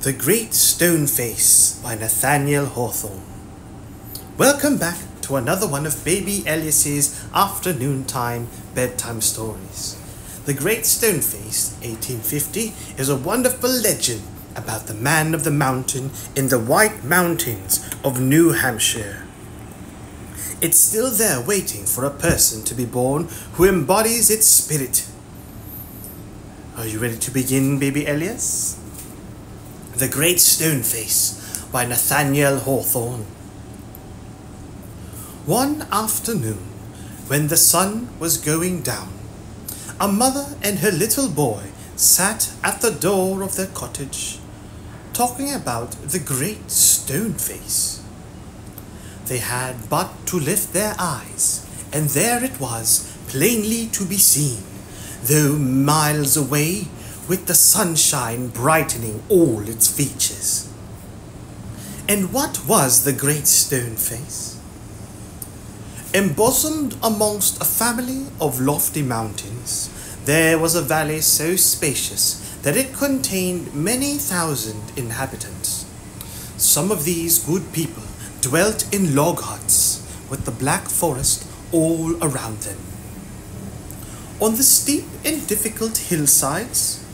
The Great Stone Face by Nathaniel Hawthorne. Welcome back to another one of Baby Elias's afternoon time bedtime stories. The Great Stone Face, 1850, is a wonderful legend about the man of the mountain in the White Mountains of New Hampshire. It's still there waiting for a person to be born who embodies its spirit. Are you ready to begin, Baby Elias? The Great Stone Face by Nathaniel Hawthorne. One afternoon, when the sun was going down, a mother and her little boy sat at the door of their cottage, talking about the Great Stone Face. They had but to lift their eyes, and there it was, plainly to be seen, though miles away, with the sunshine brightening all its features. And what was the great stone face? Embosomed amongst a family of lofty mountains, there was a valley so spacious that it contained many thousand inhabitants. Some of these good people dwelt in log huts with the black forest all around them. On the steep and difficult hillsides,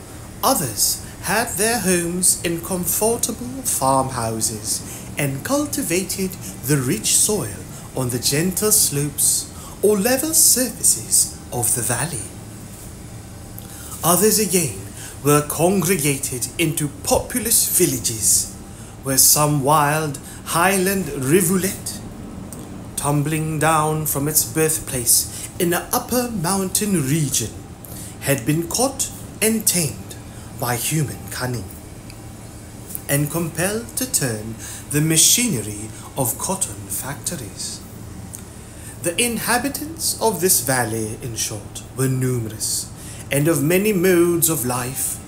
others had their homes in comfortable farmhouses and cultivated the rich soil on the gentle slopes or level surfaces of the valley. Others again were congregated into populous villages where some wild highland rivulet, tumbling down from its birthplace in an upper mountain region, had been caught and tamed by human cunning, and compelled to turn the machinery of cotton factories. The inhabitants of this valley, in short, were numerous, and of many modes of life,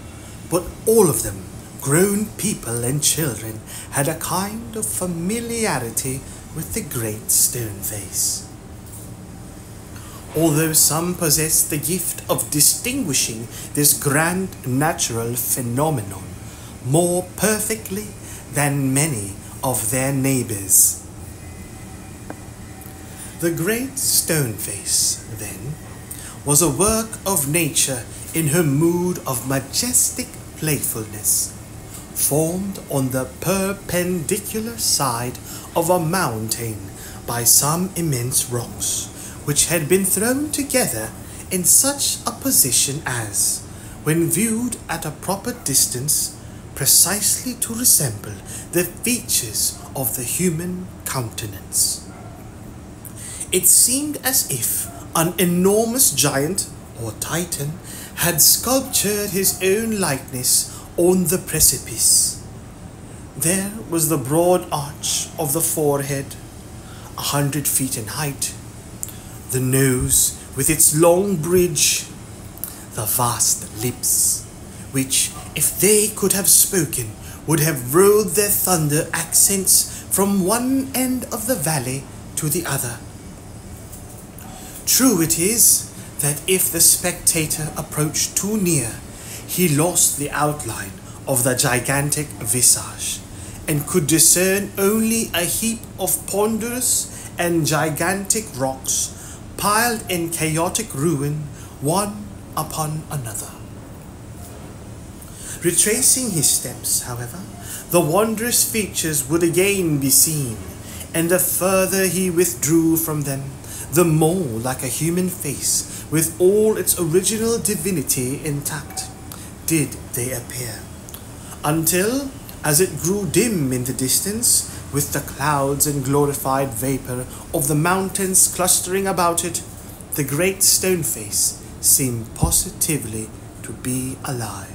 but all of them grown people and children had a kind of familiarity with the great stone face. Although some possess the gift of distinguishing this grand natural phenomenon more perfectly than many of their neighbors. The great stone face, then, was a work of nature in her mood of majestic playfulness formed on the perpendicular side of a mountain by some immense rocks, which had been thrown together in such a position as, when viewed at a proper distance, precisely to resemble the features of the human countenance. It seemed as if an enormous giant or titan had sculptured his own likeness on the precipice. There was the broad arch of the forehead, a hundred feet in height, the nose with its long bridge, the vast lips, which, if they could have spoken, would have rolled their thunder accents from one end of the valley to the other. True it is that if the spectator approached too near, he lost the outline of the gigantic visage and could discern only a heap of ponderous and gigantic rocks piled in chaotic ruin one upon another. Retracing his steps, however, the wondrous features would again be seen, and the further he withdrew from them, the more like a human face with all its original divinity intact did they appear, until, as it grew dim in the distance, with the clouds and glorified vapor of the mountains clustering about it, the great stone face seemed positively to be alive.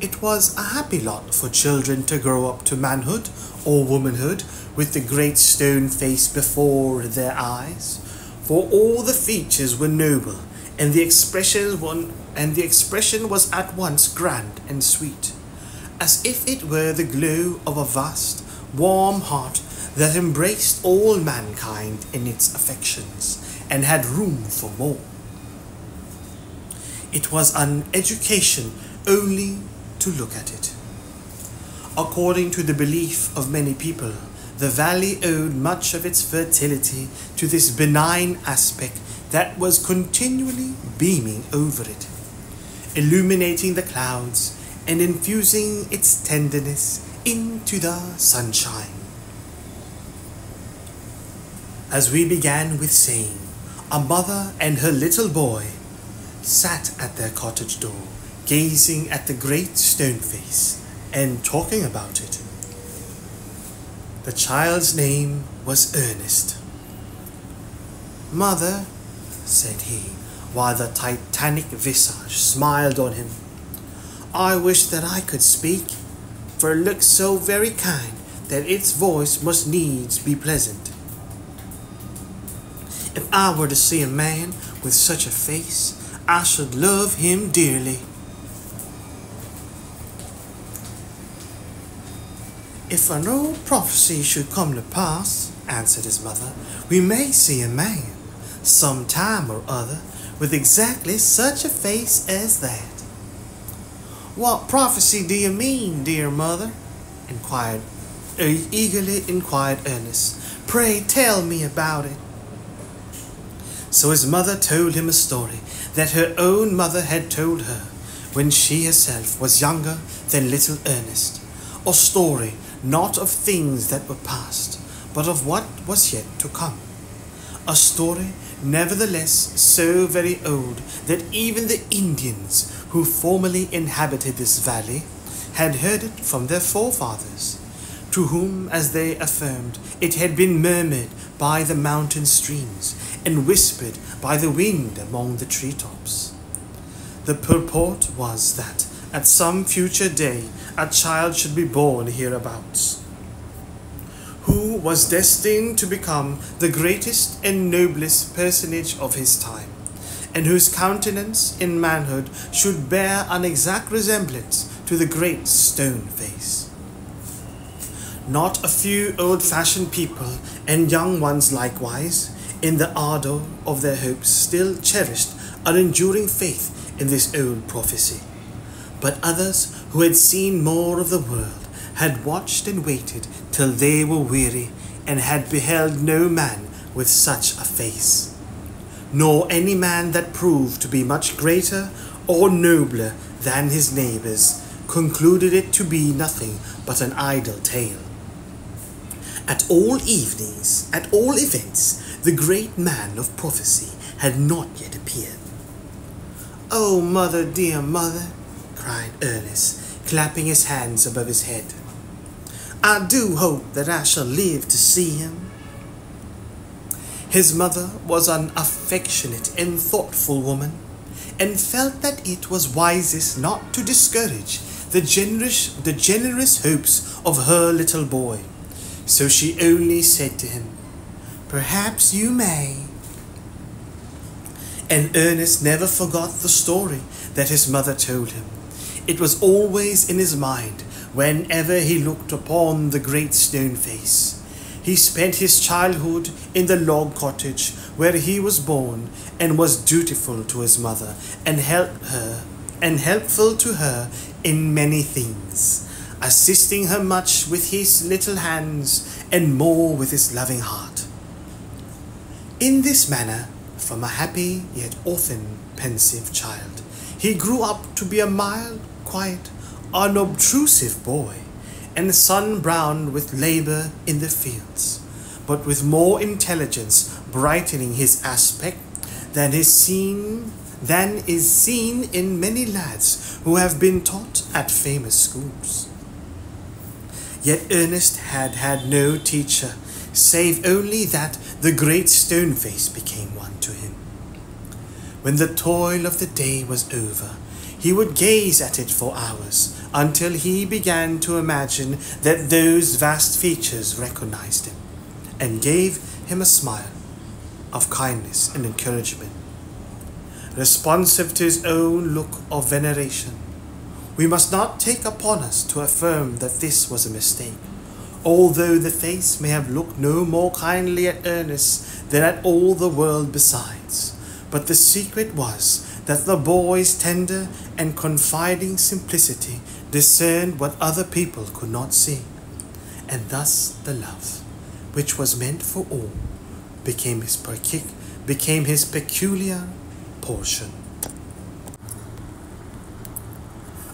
It was a happy lot for children to grow up to manhood or womanhood with the great stone face before their eyes, for all the features were noble and the expression one and the expression was at once grand and sweet, as if it were the glow of a vast, warm heart that embraced all mankind in its affections and had room for more. It was an education only to look at it. According to the belief of many people, the valley owed much of its fertility to this benign aspect that was continually beaming over it, illuminating the clouds and infusing its tenderness into the sunshine. As we began with saying, a mother and her little boy sat at their cottage door, gazing at the great stone face and talking about it. The child's name was Ernest. Mother, said he, while the titanic visage smiled on him, I wish that I could speak, for it looks so very kind that its voice must needs be pleasant. If I were to see a man with such a face, I should love him dearly. If an old prophecy should come to pass, answered his mother, we may see a man, some time or other, with exactly such a face as that. What prophecy do you mean, dear mother? inquired er, eagerly inquired Ernest. Pray tell me about it. So his mother told him a story that her own mother had told her when she herself was younger than little Ernest. A story not of things that were past, but of what was yet to come. A story, nevertheless, so very old that even the Indians who formerly inhabited this valley had heard it from their forefathers, to whom, as they affirmed, it had been murmured by the mountain streams and whispered by the wind among the tree tops. The purport was that at some future day a child should be born hereabouts, who was destined to become the greatest and noblest personage of his time, and whose countenance in manhood should bear an exact resemblance to the great stone face. Not a few old fashioned people and young ones likewise, in the ardour of their hopes, still cherished an enduring faith in this old prophecy. But others who had seen more of the world had watched and waited till they were weary and had beheld no man with such a face, nor any man that proved to be much greater or nobler than his neighbours, concluded it to be nothing but an idle tale. At all evenings, at all events, the great man of prophecy had not yet appeared. Oh, mother, dear mother, cried Ernest, clapping his hands above his head. I do hope that I shall live to see him. His mother was an affectionate and thoughtful woman, and felt that it was wisest not to discourage the generous, the generous hopes of her little boy. So she only said to him, Perhaps you may. And Ernest never forgot the story that his mother told him. It was always in his mind whenever he looked upon the great stone face. He spent his childhood in the log cottage where he was born and was dutiful to his mother and helped her and helpful to her in many things, assisting her much with his little hands and more with his loving heart. In this manner, from a happy yet often pensive child. He grew up to be a mild, quiet, unobtrusive boy, and sun browned with labor in the fields, but with more intelligence brightening his aspect than is seen than is seen in many lads who have been taught at famous schools. Yet Ernest had had no teacher, save only that the great stone face became one to him. When the toil of the day was over, he would gaze at it for hours until he began to imagine that those vast features recognized him and gave him a smile of kindness and encouragement. Responsive to his own look of veneration, we must not take upon us to affirm that this was a mistake although the face may have looked no more kindly at Ernest than at all the world besides. But the secret was that the boy's tender and confiding simplicity discerned what other people could not see, and thus the love, which was meant for all, became his, pecu- became his peculiar portion.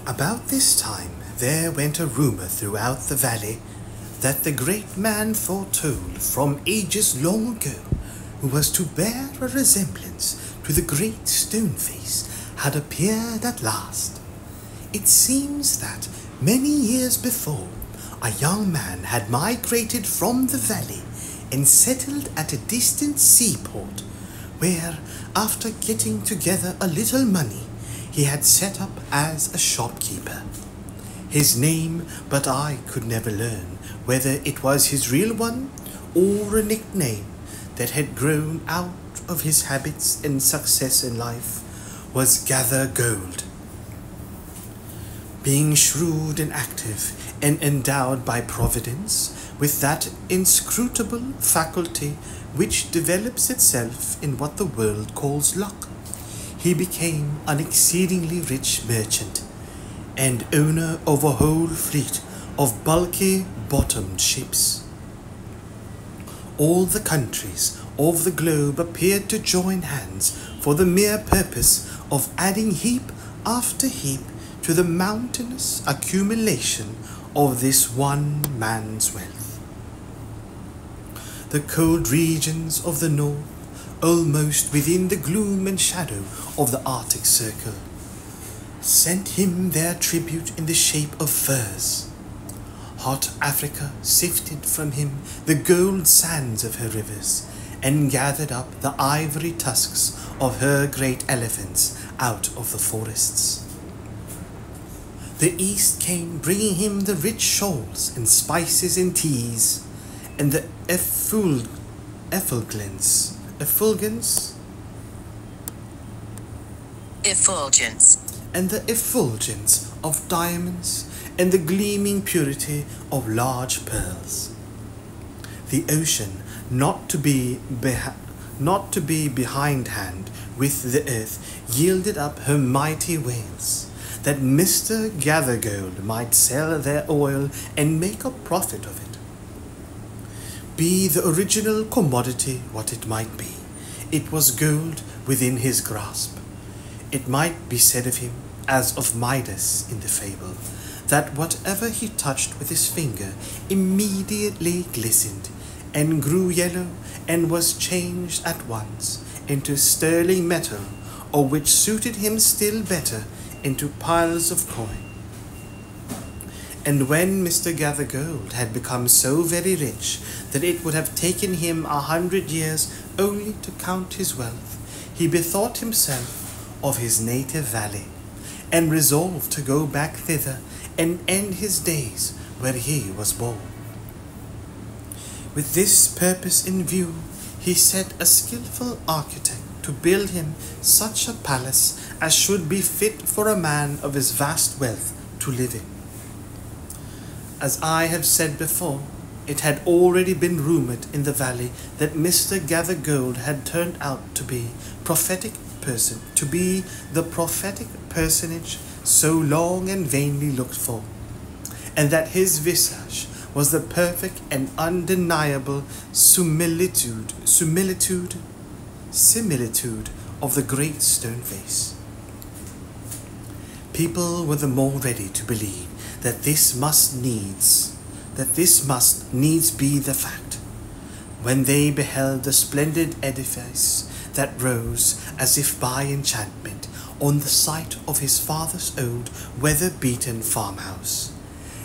About this time there went a rumour throughout the valley that the great man foretold from ages long ago, who was to bear a resemblance to the great stone face, had appeared at last. It seems that many years before, a young man had migrated from the valley and settled at a distant seaport, where, after getting together a little money, he had set up as a shopkeeper. His name, but I could never learn whether it was his real one or a nickname that had grown out of his habits and success in life, was Gathergold. Being shrewd and active and endowed by Providence with that inscrutable faculty which develops itself in what the world calls luck, he became an exceedingly rich merchant and owner of a whole fleet of bulky bottomed ships. All the countries of the globe appeared to join hands for the mere purpose of adding heap after heap to the mountainous accumulation of this one man's wealth. The cold regions of the north, almost within the gloom and shadow of the Arctic Circle, sent him their tribute in the shape of furs. Hot Africa sifted from him the gold sands of her rivers and gathered up the ivory tusks of her great elephants out of the forests. The East came bringing him the rich shawls and spices and teas, and the efful- effulgence, effulgence, Effulgence. and the effulgence of diamonds, and the gleaming purity of large pearls. The ocean, not to be beha- not to be behindhand with the earth, yielded up her mighty whales, that Mr. Gathergold might sell their oil and make a profit of it. Be the original commodity what it might be, it was gold within his grasp. It might be said of him, as of Midas in the fable, that whatever he touched with his finger immediately glistened and grew yellow and was changed at once into sterling metal, or which suited him still better, into piles of coin. And when Mr. Gathergold had become so very rich that it would have taken him a hundred years only to count his wealth, he bethought himself of his native valley, and resolved to go back thither and end his days where he was born. With this purpose in view, he set a skilful architect to build him such a palace as should be fit for a man of his vast wealth to live in. As I have said before, it had already been rumored in the valley that Mr. Gathergold had turned out to be prophetic person, to be the prophetic personage so long and vainly looked for, and that his visage was the perfect and undeniable similitude, similitude, similitude of the great stone face. People were the more ready to believe that this must needs, that this must needs be the fact, when they beheld the splendid edifice that rose as if by enchantment on the site of his father's old weather-beaten farmhouse.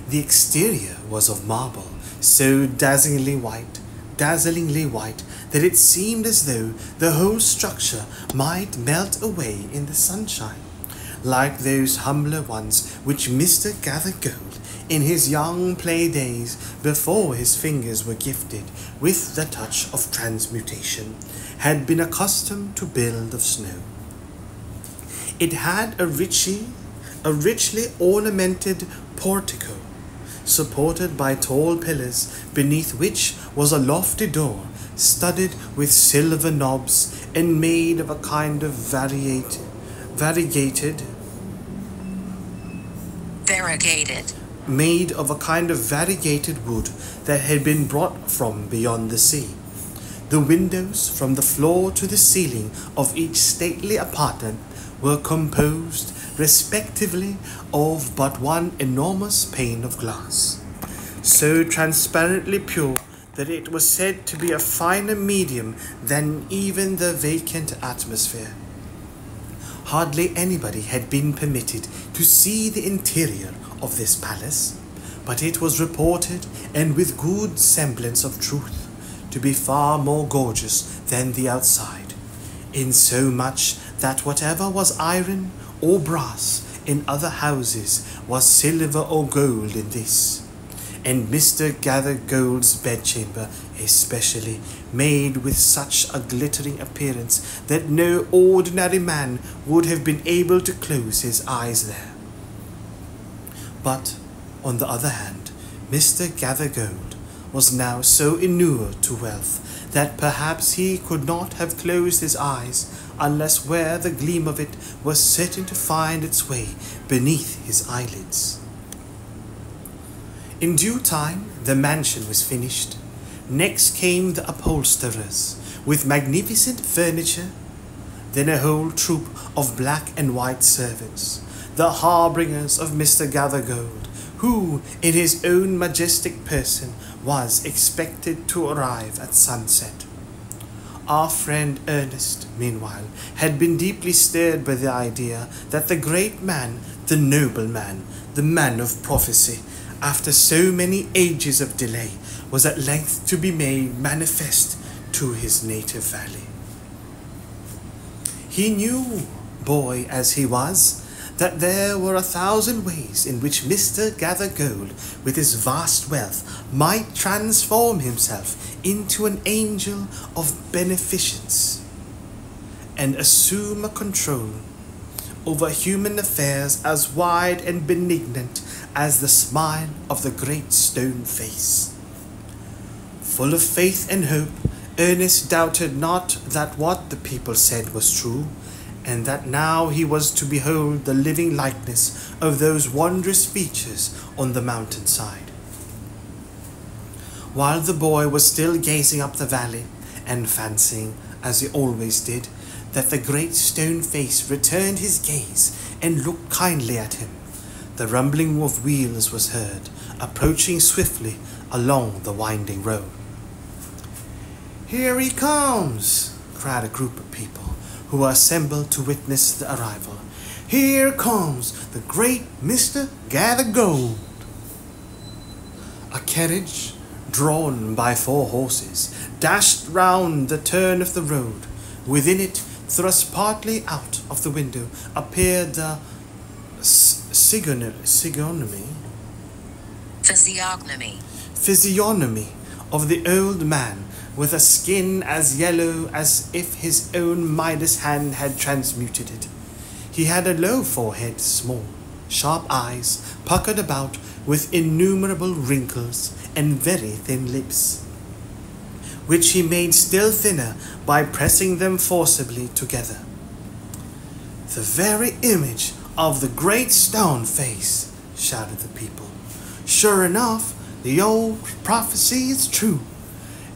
The exterior was of marble, so dazzlingly white, dazzlingly white that it seemed as though the whole structure might melt away in the sunshine, like those humbler ones which Mr. Gathergold, in his young play days, before his fingers were gifted with the touch of transmutation, had been accustomed to build of snow. It had a richly, a richly ornamented portico, supported by tall pillars, beneath which was a lofty door, studded with silver knobs and made of a kind of variate, variegated, Variegated. made of a kind of variegated wood that had been brought from beyond the sea. The windows from the floor to the ceiling of each stately apartment were composed, respectively, of but one enormous pane of glass, so transparently pure that it was said to be a finer medium than even the vacant atmosphere. Hardly anybody had been permitted to see the interior of this palace, but it was reported, and with good semblance of truth, to be far more gorgeous than the outside, insomuch that whatever was iron or brass in other houses was silver or gold in this. And Mr. Gathergold's bedchamber, especially, made with such a glittering appearance that no ordinary man would have been able to close his eyes there. But, on the other hand, Mr. Gathergold was now so inured to wealth that perhaps he could not have closed his eyes unless where the gleam of it was certain to find its way beneath his eyelids. In due time, the mansion was finished. Next came the upholsterers, with magnificent furniture. Then a whole troop of black and white servants, the harbingers of Mr. Gathergold, who, in his own majestic person, was expected to arrive at sunset. Our friend Ernest, meanwhile, had been deeply stirred by the idea that the great man, the noble man, the man of prophecy, after so many ages of delay, was at length to be made manifest to his native valley. He knew, boy as he was, that there were a thousand ways in which Mr. Gathergold, with his vast wealth, might transform himself into an angel of beneficence and assume a control over human affairs as wide and benignant as the smile of the great stone face. Full of faith and hope, Ernest doubted not that what the people said was true, and that now he was to behold the living likeness of those wondrous features on the mountainside. While the boy was still gazing up the valley and fancying, as he always did, that the great stone face returned his gaze and looked kindly at him, the rumbling of wheels was heard, approaching swiftly along the winding road. Here he comes, cried a group of people who were assembled to witness the arrival. Here comes the great Mr. Gathergold. A carriage, drawn by four horses, dashed round the turn of the road. Within it, thrust partly out of the window, appeared the physiognomy, Physiognomy. physiognomy of the old man, with a skin as yellow as if his own Midas hand had transmuted it. He had a low forehead, small, sharp eyes, puckered about with innumerable wrinkles, and very thin lips, which he made still thinner by pressing them forcibly together. The very image of the great stone face, shouted the people. Sure enough, the old prophecy is true.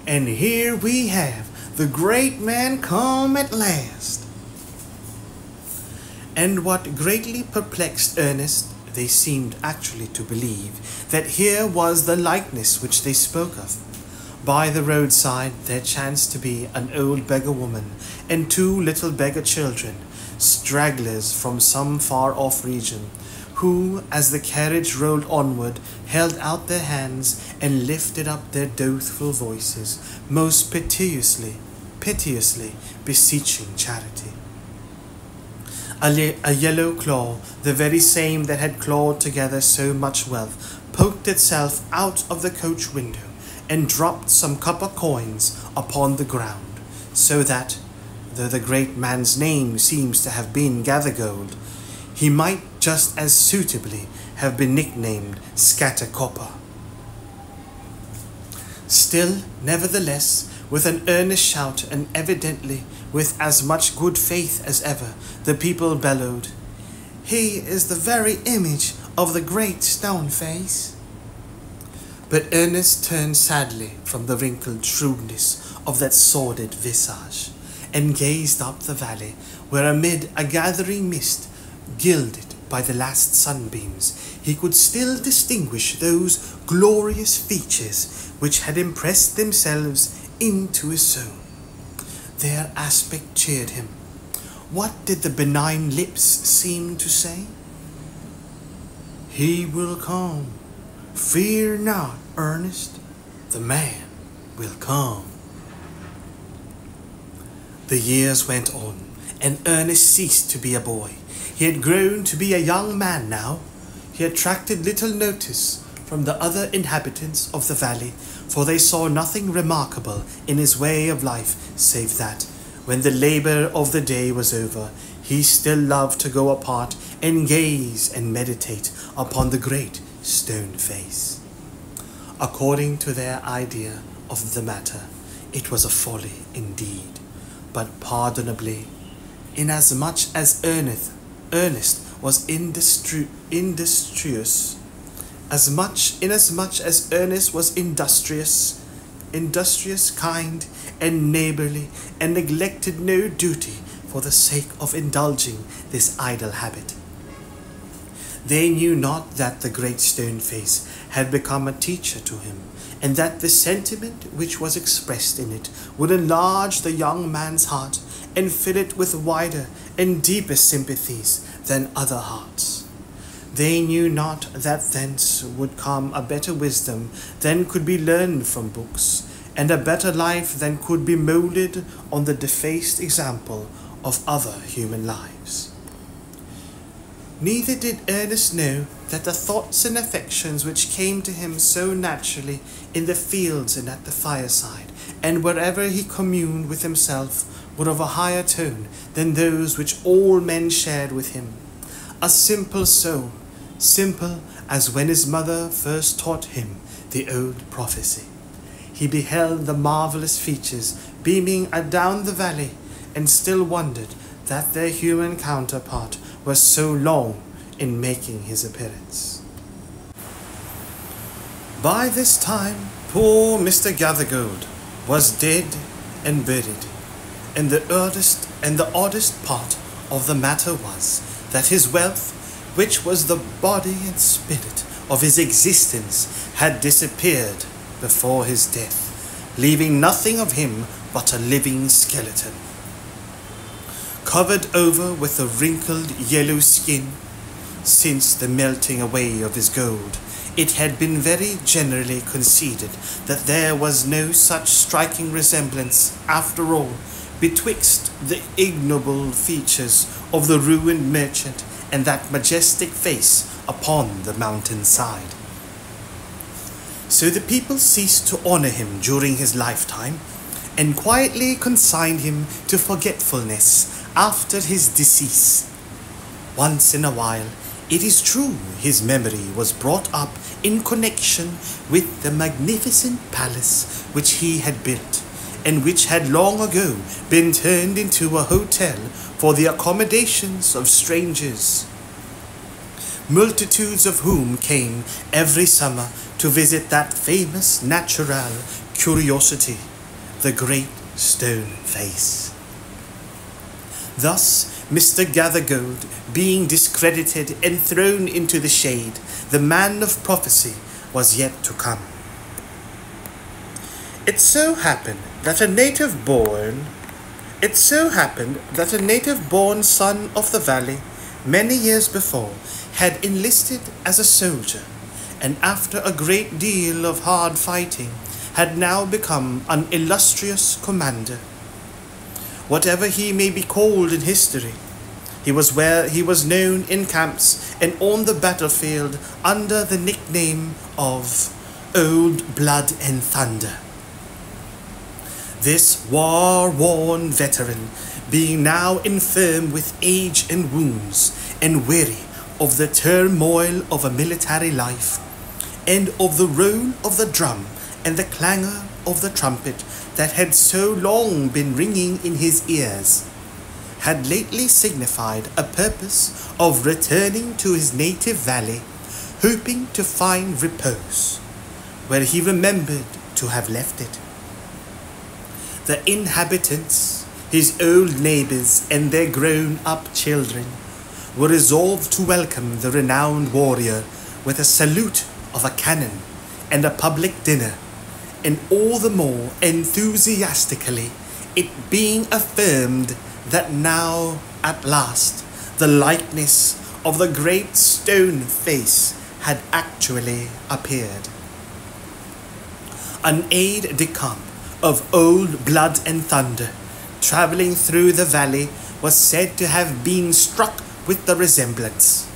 And here we have the great man come at last. And what greatly perplexed Ernest, they seemed actually to believe that here was the likeness which they spoke of. By the roadside there chanced to be an old beggar woman and two little beggar children, stragglers from some far off region, who, as the carriage rolled onward, held out their hands and lifted up their doleful voices, most piteously, piteously beseeching charity. A, a yellow claw, the very same that had clawed together so much wealth, poked itself out of the coach window and dropped some copper coins upon the ground, so that, though the great man's name seems to have been Gathergold, he might just as suitably have been nicknamed Scattercopper. Still, nevertheless, with an earnest shout and evidently with as much good faith as ever, the people bellowed, He is the very image of the great stone face. But Ernest turned sadly from the wrinkled shrewdness of that sordid visage, and gazed up the valley, where amid a gathering mist, gilded by the last sunbeams, he could still distinguish those glorious features which had impressed themselves into his soul. Their aspect cheered him. What did the benign lips seem to say? He will come. Fear not, Ernest. The man will come. The years went on, and Ernest ceased to be a boy. He had grown to be a young man now. He attracted little notice from the other inhabitants of the valley, for they saw nothing remarkable in his way of life save that, when the labour of the day was over, he still loved to go apart and gaze and meditate upon the great stone face. According to their idea of the matter, it was a folly indeed, but pardonably, inasmuch as Ernest, Ernest was industri- industrious, as much inasmuch as Ernest was industrious, industrious, kind, and neighborly, and neglected no duty for the sake of indulging this idle habit. They knew not that the great stone face had become a teacher to him, and that the sentiment which was expressed in it would enlarge the young man's heart and fill it with wider and deeper sympathies than other hearts. They knew not that thence would come a better wisdom than could be learned from books, and a better life than could be moulded on the defaced example of other human lives. Neither did Ernest know that the thoughts and affections which came to him so naturally in the fields and at the fireside, and wherever he communed with himself, were of a higher tone than those which all men shared with him. A simple soul, simple as when his mother first taught him the old prophecy. He beheld the marvellous features beaming adown the valley, and still wondered that their human counterpart was so long in making his appearance. By this time, poor Mr. Gathergold was dead and buried, and the oddest and the oddest part of the matter was that his wealth, which was the body and spirit of his existence, had disappeared before his death, leaving nothing of him but a living skeleton covered over with a wrinkled yellow skin. Since the melting away of his gold, it had been very generally conceded that there was no such striking resemblance, after all, betwixt the ignoble features of the ruined merchant and that majestic face upon the mountain side. So the people ceased to honor him during his lifetime, and quietly consigned him to forgetfulness after his decease. Once in a while, it is true his memory was brought up in connection with the magnificent palace which he had built, and which had long ago been turned into a hotel for the accommodations of strangers, multitudes of whom came every summer to visit that famous natural curiosity, the great stone face. Thus, Mr. Gathergold, being discredited and thrown into the shade, the man of prophecy was yet to come. It so happened that a native born it so happened that a native born son of the valley, many years before, had enlisted as a soldier, and after a great deal of hard fighting, had now become an illustrious commander whatever he may be called in history. He was where he was known in camps and on the battlefield under the nickname of Old Blood and Thunder. This war-worn veteran, being now infirm with age and wounds, and weary of the turmoil of a military life, and of the roll of the drum and the clangor of the trumpet that had so long been ringing in his ears, had lately signified a purpose of returning to his native valley, hoping to find repose where he remembered to have left it. The inhabitants, his old neighbors, and their grown up children were resolved to welcome the renowned warrior with a salute of a cannon and a public dinner, and all the more enthusiastically, it being affirmed that now, at last, the likeness of the great stone face had actually appeared. An aide de camp of old blood and thunder, travelling through the valley, was said to have been struck with the resemblance.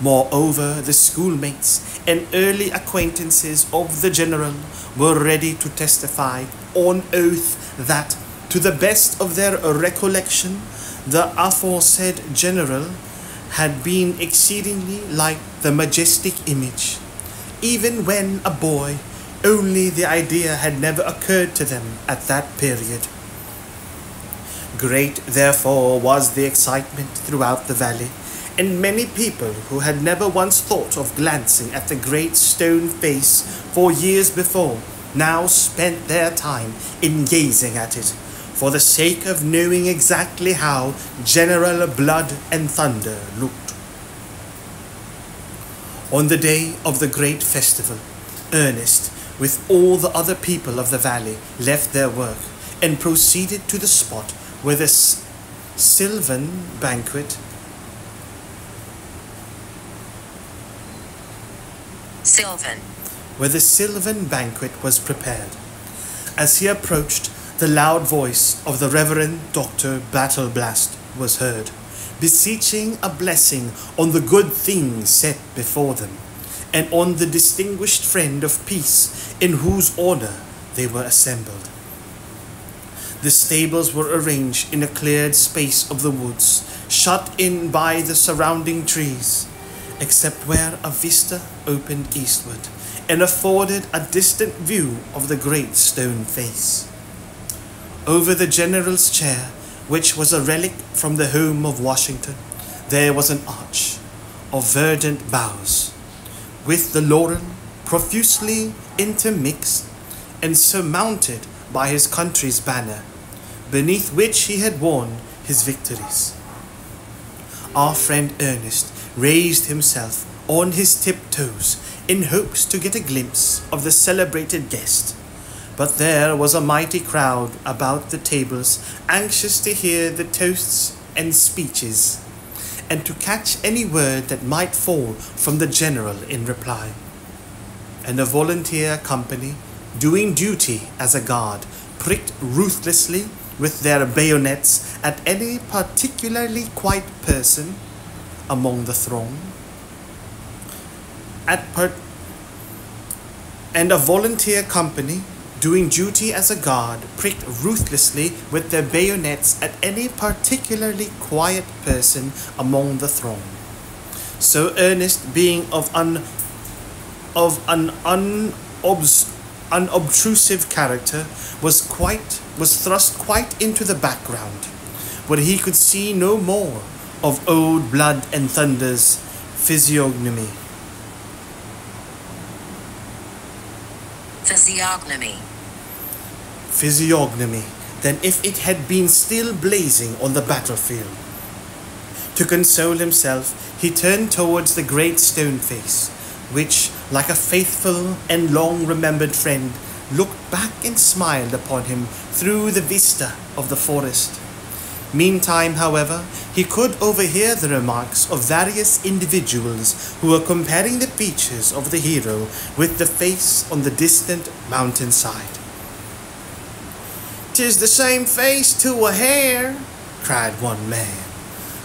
Moreover, the schoolmates and early acquaintances of the general were ready to testify on oath that, to the best of their recollection, the aforesaid general had been exceedingly like the majestic image. Even when a boy, only the idea had never occurred to them at that period. Great, therefore, was the excitement throughout the valley, and many people who had never once thought of glancing at the great stone face for years before now spent their time in gazing at it, for the sake of knowing exactly how General Blood and Thunder looked. On the day of the great festival, Ernest, with all the other people of the valley, left their work and proceeded to the spot where the Sylvan banquet Sylvan. where the Sylvan banquet was prepared. As he approached, the loud voice of the Reverend Dr. Battleblast was heard, beseeching a blessing on the good things set before them, and on the distinguished friend of peace in whose order they were assembled. The stables were arranged in a cleared space of the woods, shut in by the surrounding trees, except where a vista opened eastward and afforded a distant view of the great stone face. Over the general's chair, which was a relic from the home of Washington, there was an arch of verdant boughs, with the laurel profusely intermixed and surmounted by his country's banner, beneath which he had won his victories. Our friend Ernest raised himself on his tiptoes in hopes to get a glimpse of the celebrated guest. But there was a mighty crowd about the tables, anxious to hear the toasts and speeches, and to catch any word that might fall from the general in reply. And a volunteer company, doing duty as a guard, pricked ruthlessly with their bayonets at any particularly quiet person among the throng. At per- and a volunteer company, doing duty as a guard, pricked ruthlessly with their bayonets at any particularly quiet person among the throng. So Ernest, being of un of an unobs- unobtrusive character, was quite was thrust quite into the background, where he could see no more of old blood and thunder's physiognomy. Physiognomy. physiognomy than if it had been still blazing on the battlefield. To console himself, he turned towards the great stone face, which, like a faithful and long remembered friend, looked back and smiled upon him through the vista of the forest. Meantime, however, he could overhear the remarks of various individuals who were comparing the features of the hero with the face on the distant mountainside. Tis the same face to a hair, cried one man,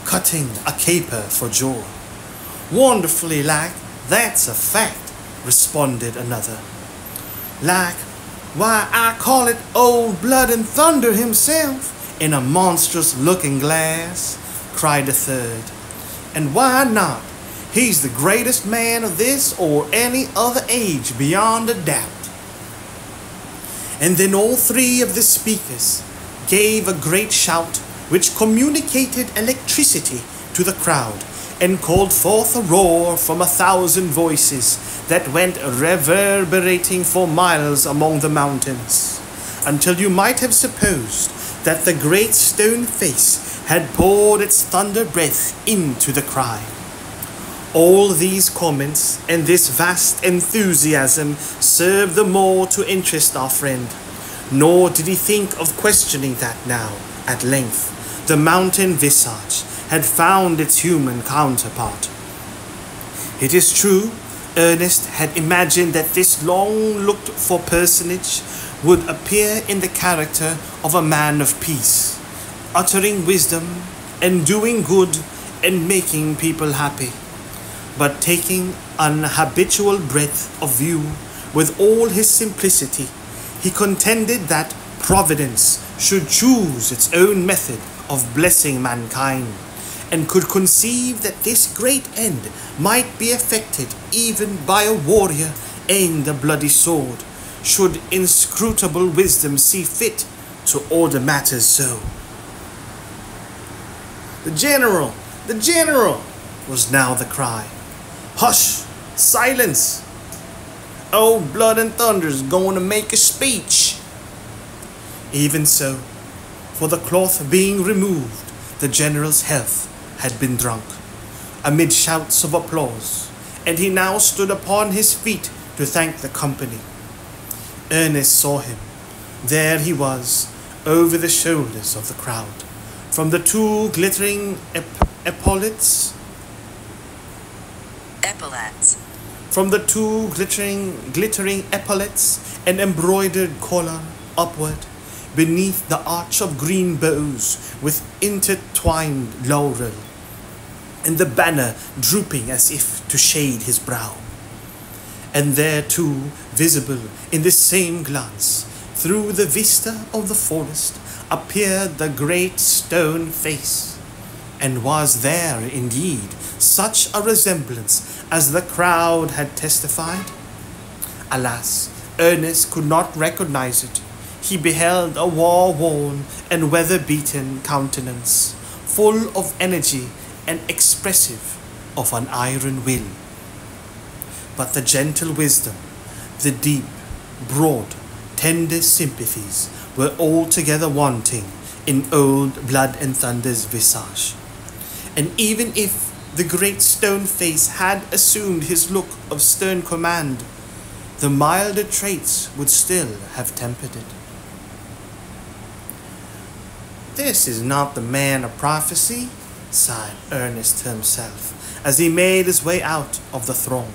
cutting a caper for joy. Wonderfully like, that's a fact, responded another. Like, why, I call it old blood and thunder himself in a monstrous looking glass, cried a third. And why not? He's the greatest man of this or any other age beyond a doubt. And then all three of the speakers gave a great shout which communicated electricity to the crowd and called forth a roar from a thousand voices that went reverberating for miles among the mountains, until you might have supposed that the great stone face had poured its thunder breath into the cry. All these comments and this vast enthusiasm served the more to interest our friend, nor did he think of questioning that now, at length, the mountain visage had found its human counterpart. It is true, Ernest had imagined that this long looked for personage would appear in the character of a man of peace, uttering wisdom and doing good and making people happy but taking an habitual breadth of view with all his simplicity, he contended that Providence should choose its own method of blessing mankind, and could conceive that this great end might be effected even by a warrior aimed a bloody sword, should inscrutable wisdom see fit to order matters so. The general, the general, was now the cry. Hush! Silence! Oh, Blood and Thunder's going to make a speech. Even so, for the cloth being removed, the general's health had been drunk, amid shouts of applause, and he now stood upon his feet to thank the company. Ernest saw him. There he was, over the shoulders of the crowd. From the two glittering ep- epaulets Epaulets. from the two glittering glittering epaulets and embroidered collar upward beneath the arch of green bows with intertwined laurel and the banner drooping as if to shade his brow and there too visible in this same glance through the vista of the forest appeared the great stone face and was there indeed such a resemblance as the crowd had testified? Alas, Ernest could not recognize it. He beheld a war worn and weather beaten countenance, full of energy and expressive of an iron will. But the gentle wisdom, the deep, broad, tender sympathies were altogether wanting in old Blood and Thunder's visage. And even if the great stone face had assumed his look of stern command, the milder traits would still have tempered it. This is not the man of prophecy, sighed Ernest to himself as he made his way out of the throng.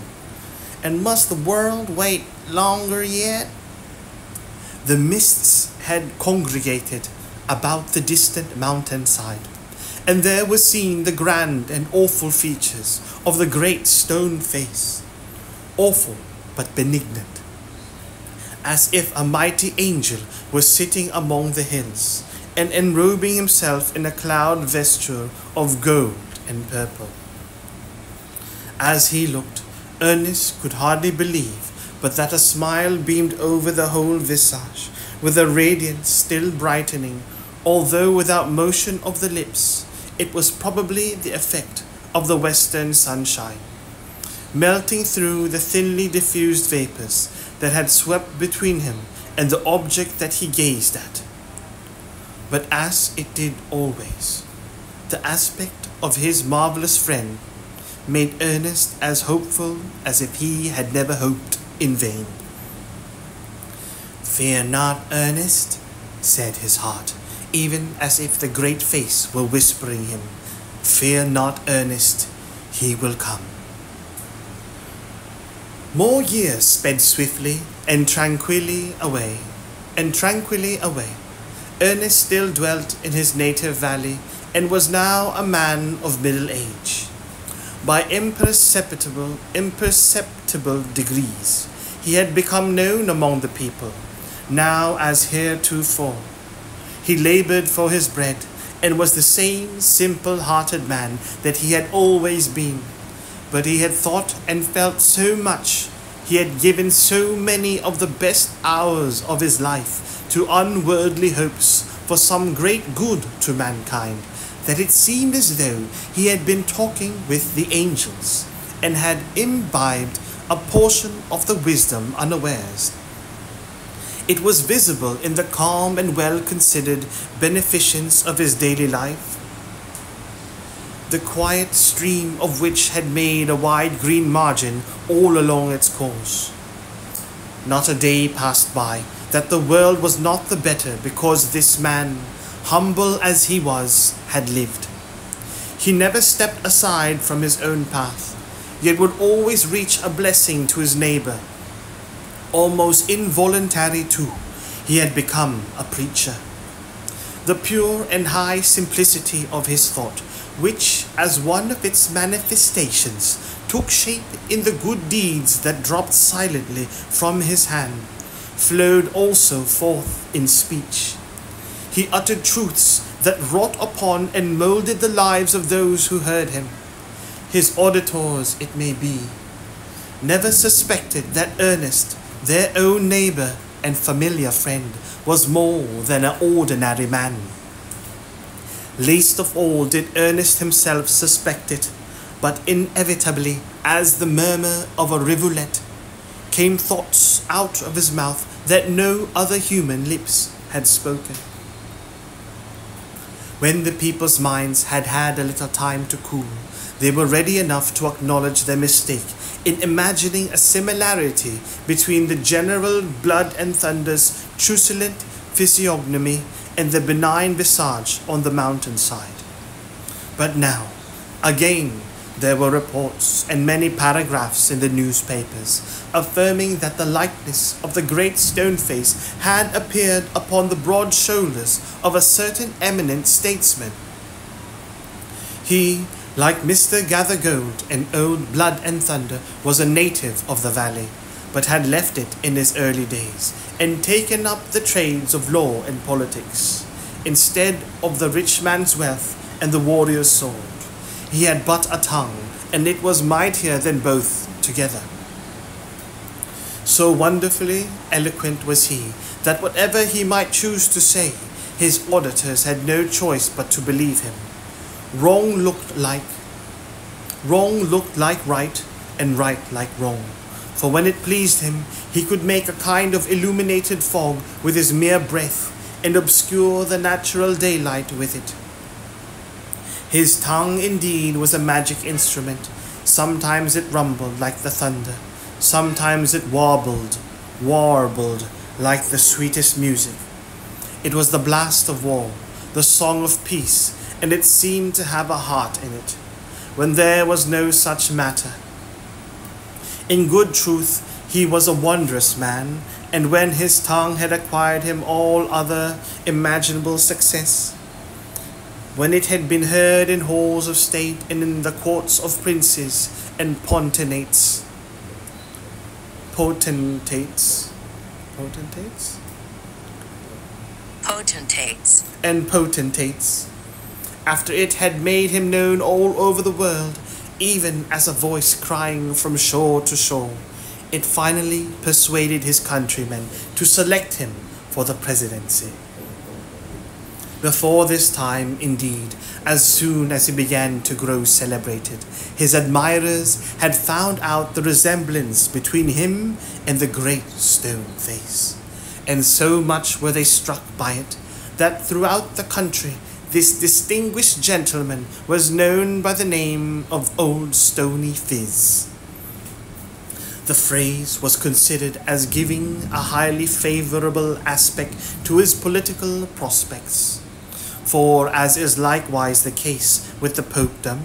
And must the world wait longer yet? The mists had congregated about the distant mountainside and there were seen the grand and awful features of the great stone face, awful but benignant, as if a mighty angel were sitting among the hills and enrobing himself in a cloud vesture of gold and purple. As he looked, Ernest could hardly believe but that a smile beamed over the whole visage, with a radiance still brightening, although without motion of the lips, it was probably the effect of the western sunshine, melting through the thinly diffused vapors that had swept between him and the object that he gazed at. But as it did always, the aspect of his marvelous friend made Ernest as hopeful as if he had never hoped in vain. Fear not, Ernest, said his heart even as if the great face were whispering him, Fear not, Ernest, he will come. More years sped swiftly and tranquilly away, and tranquilly away. Ernest still dwelt in his native valley and was now a man of middle age. By imperceptible, imperceptible degrees, he had become known among the people, now as heretofore he labored for his bread and was the same simple hearted man that he had always been. But he had thought and felt so much. He had given so many of the best hours of his life to unworldly hopes, for some great good to mankind that it seemed as though he had been talking with the angels and had imbibed a portion of the wisdom unawares. It was visible in the calm and well considered beneficence of his daily life, the quiet stream of which had made a wide green margin all along its course. Not a day passed by that the world was not the better because this man, humble as he was, had lived. He never stepped aside from his own path, yet would always reach a blessing to his neighbor. Almost involuntary too, he had become a preacher. The pure and high simplicity of his thought, which, as one of its manifestations, took shape in the good deeds that dropped silently from his hand, flowed also forth in speech. He uttered truths that wrought upon and molded the lives of those who heard him. His auditors, it may be, never suspected that Ernest, their own neighbor and familiar friend, was more than an ordinary man. Least of all did Ernest himself suspect it, but inevitably, as the murmur of a rivulet, came thoughts out of his mouth that no other human lips had spoken. When the people's minds had had a little time to cool, they were ready enough to acknowledge their mistake in imagining a similarity between the general blood and thunder's truculent physiognomy and the benign visage on the mountainside. But now, again, there were reports and many paragraphs in the newspapers affirming that the likeness of the great stone face had appeared upon the broad shoulders of a certain eminent statesman. He, like Mr. Gathergold an Old Blood and Thunder, was a native of the valley, but had left it in his early days and taken up the trades of law and politics, instead of the rich man's wealth and the warrior's sword. He had but a tongue, and it was mightier than both together. So wonderfully eloquent was he that whatever he might choose to say, his auditors had no choice but to believe him. Wrong looked like wrong looked like right, and right like wrong. For when it pleased him, he could make a kind of illuminated fog with his mere breath, and obscure the natural daylight with it. His tongue indeed was a magic instrument. Sometimes it rumbled like the thunder, sometimes it warbled, warbled like the sweetest music. It was the blast of war, the song of peace, and it seemed to have a heart in it, when there was no such matter. In good truth, he was a wondrous man, and when his tongue had acquired him all other imaginable success, when it had been heard in halls of state and in the courts of princes and potentates, potentates, potentates, Potentates. and potentates, after it had made him known all over the world, even as a voice crying from shore to shore, it finally persuaded his countrymen to select him for the presidency. Before this time, indeed, as soon as he began to grow celebrated, his admirers had found out the resemblance between him and the great stone face, and so much were they struck by it that throughout the country this distinguished gentleman was known by the name of Old Stony Phiz. The phrase was considered as giving a highly favorable aspect to his political prospects. For, as is likewise the case with the popedom,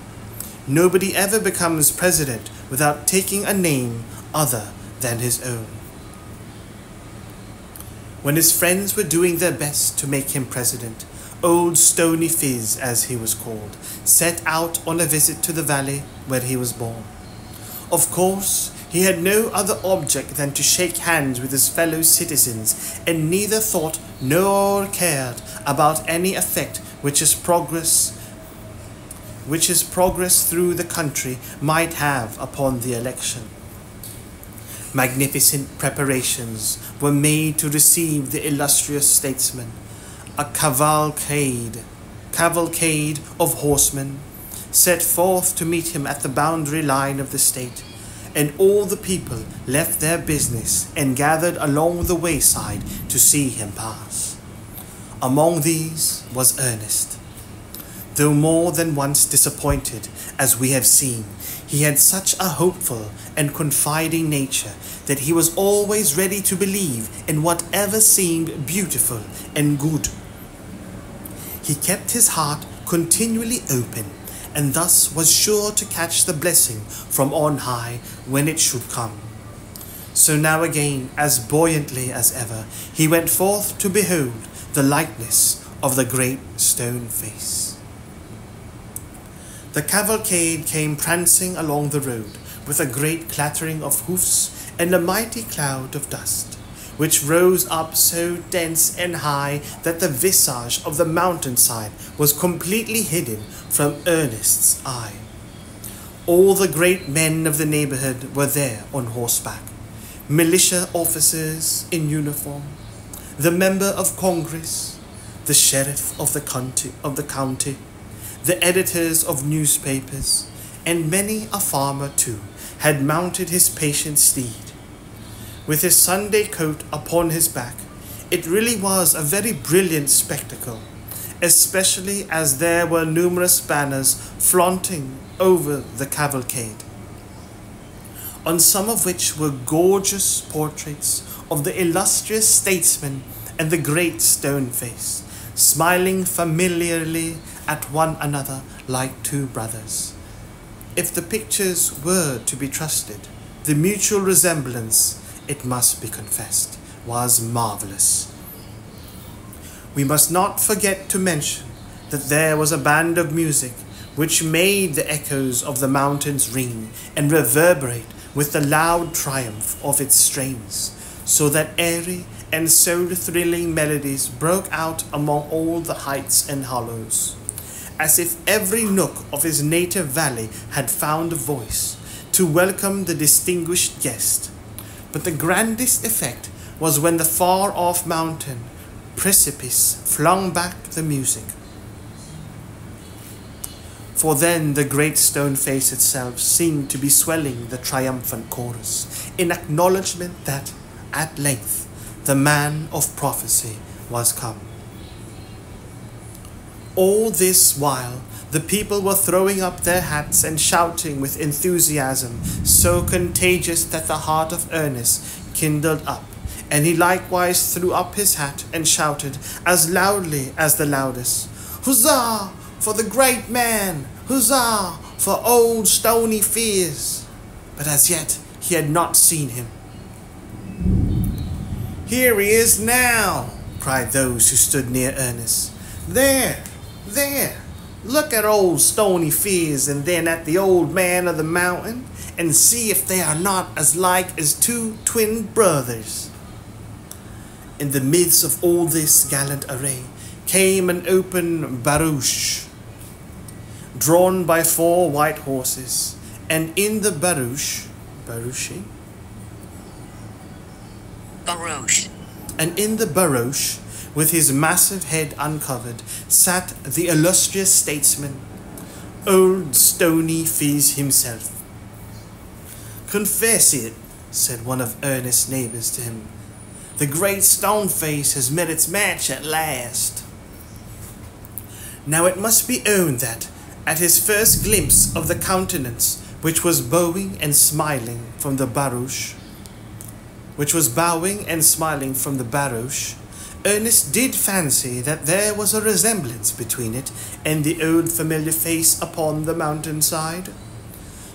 nobody ever becomes president without taking a name other than his own. When his friends were doing their best to make him president, Old Stony Phiz, as he was called, set out on a visit to the valley where he was born. Of course, he had no other object than to shake hands with his fellow citizens, and neither thought nor cared about any effect which his progress which his progress through the country might have upon the election. Magnificent preparations were made to receive the illustrious statesman. a cavalcade, cavalcade of horsemen set forth to meet him at the boundary line of the state, and all the people left their business and gathered along the wayside to see him pass. Among these was Ernest. Though more than once disappointed, as we have seen, he had such a hopeful and confiding nature that he was always ready to believe in whatever seemed beautiful and good. He kept his heart continually open and thus was sure to catch the blessing from on high when it should come. So now again, as buoyantly as ever, he went forth to behold the likeness of the great stone face. The cavalcade came prancing along the road with a great clattering of hoofs and a mighty cloud of dust, which rose up so dense and high that the visage of the mountainside was completely hidden from Ernest's eye. All the great men of the neighborhood were there on horseback, militia officers in uniform, the member of Congress, the sheriff of the county, of the county, the editors of newspapers, and many a farmer too had mounted his patient steed. With his Sunday coat upon his back, it really was a very brilliant spectacle, especially as there were numerous banners flaunting over the cavalcade, on some of which were gorgeous portraits of the illustrious statesman and the great stone face, smiling familiarly at one another like two brothers. If the pictures were to be trusted, the mutual resemblance, it must be confessed, was marvelous. We must not forget to mention that there was a band of music which made the echoes of the mountains ring and reverberate with the loud triumph of its strains, so that airy and soul thrilling melodies broke out among all the heights and hollows, as if every nook of his native valley had found a voice to welcome the distinguished guest. But the grandest effect was when the far off mountain precipice flung back the music. For then the great stone face itself seemed to be swelling the triumphant chorus in acknowledgement that, at length, the man of prophecy was come. All this while, the people were throwing up their hats and shouting with enthusiasm so contagious that the heart of Ernest kindled up, and he likewise threw up his hat and shouted as loudly as the loudest, Huzzah for the great man! Huzzah for old stony Phiz! But as yet he had not seen him. Here he is now, cried those who stood near Ernest. There, there, look at old Stony Phiz and then at the old man of the mountain, and see if they are not as like as two twin brothers. In the midst of all this gallant array came an open barouche, drawn by four white horses, and in the barouche, barouche, Barouche. and in the barouche, with his massive head uncovered, sat the illustrious statesman, old Stony Phiz himself. Confess it, said one of Ernest's neighbors to him. The great stone face has met its match at last. Now it must be owned that, at his first glimpse of the countenance which was bowing and smiling from the barouche, which was bowing and smiling from the barouche, Ernest did fancy that there was a resemblance between it and the old familiar face upon the mountainside.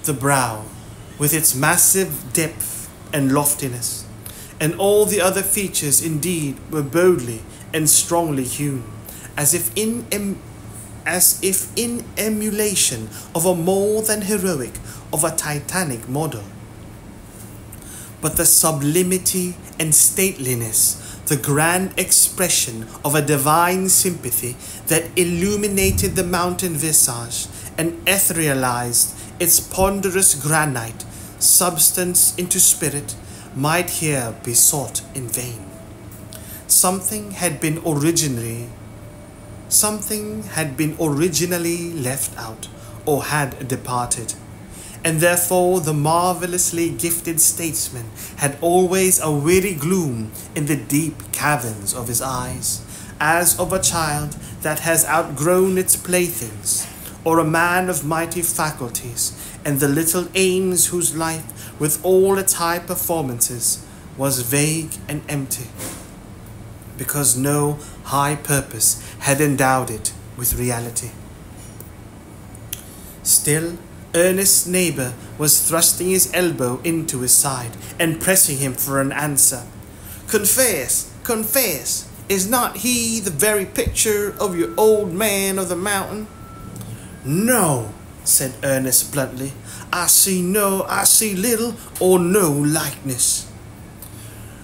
The brow, with its massive depth and loftiness, and all the other features indeed were boldly and strongly hewn, as if in em- as if in emulation of a more than heroic of a titanic model but the sublimity and stateliness, the grand expression of a divine sympathy that illuminated the mountain visage and etherealized its ponderous granite substance into spirit, might here be sought in vain. Something had been originally something had been originally left out or had departed, and therefore the marvelously gifted statesman had always a weary gloom in the deep caverns of his eyes, as of a child that has outgrown its playthings, or a man of mighty faculties, and the little aims whose life, with all its high performances, was vague and empty, because no high purpose had endowed it with reality. Still, Ernest's neighbor was thrusting his elbow into his side and pressing him for an answer. Confess, confess, is not he the very picture of your old man of the mountain? No, said Ernest bluntly. I see no, I see little or no likeness.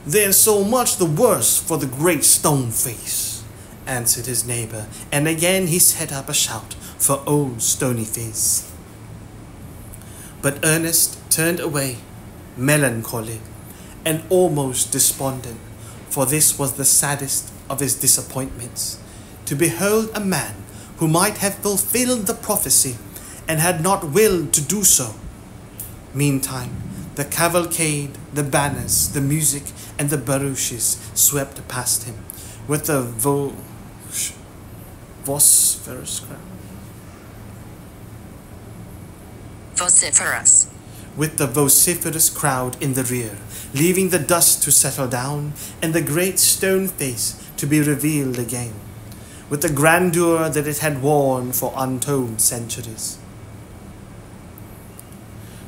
Then so much the worse for the great stone face, answered his neighbor, and again he set up a shout for old stony face. But Ernest turned away, melancholy and almost despondent, for this was the saddest of his disappointments, to behold a man who might have fulfilled the prophecy and had not willed to do so. Meantime, the cavalcade, the banners, the music, and the barouches swept past him with the vo- vociferous crowd. Vociferous. with the vociferous crowd in the rear, leaving the dust to settle down and the great stone face to be revealed again, with the grandeur that it had worn for untold centuries.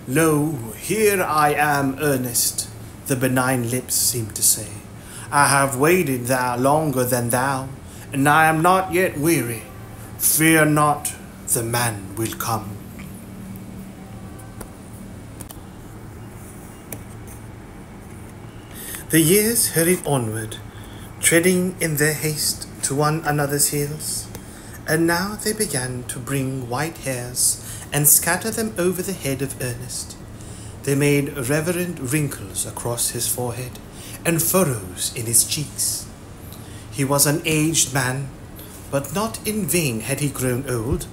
Lo, here I am, Ernest, the benign lips seemed to say. I have waited thou longer than thou, and I am not yet weary. Fear not, the man will come. The years hurried onward, treading in their haste to one another's heels, and now they began to bring white hairs and scatter them over the head of Ernest. They made reverent wrinkles across his forehead and furrows in his cheeks. He was an aged man, but not in vain had he grown old.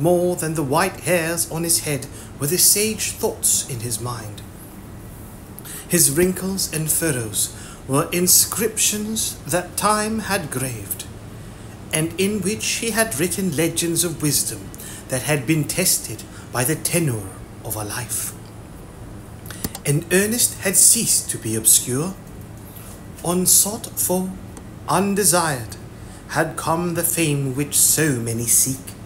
More than the white hairs on his head were the sage thoughts in his mind. His wrinkles and furrows were inscriptions that time had graved, and in which he had written legends of wisdom that had been tested by the tenor of a life. And Ernest had ceased to be obscure. Unsought for, undesired, had come the fame which so many seek,